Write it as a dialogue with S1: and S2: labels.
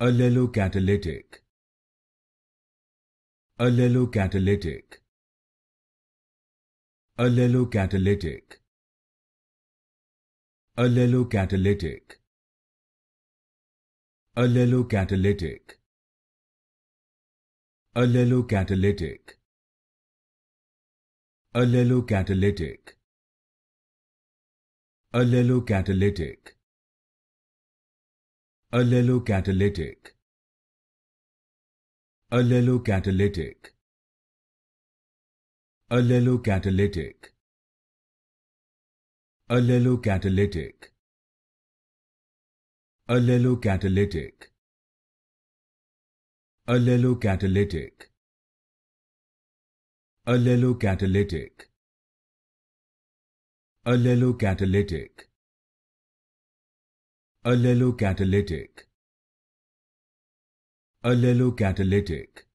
S1: allelocatalytic. Allelocatalytic. Allelocatalytic. Allelocatalytic. Allelocatalytic. Allelocatalytic. Allelocatalytic. Allelocatalytic allelocatalytic allelocatalytic allelocatalytic allelocatalytic allelocatalytic allelocatalytic allelocatalytic allelocatalytic allelocatalytic allelocatalytic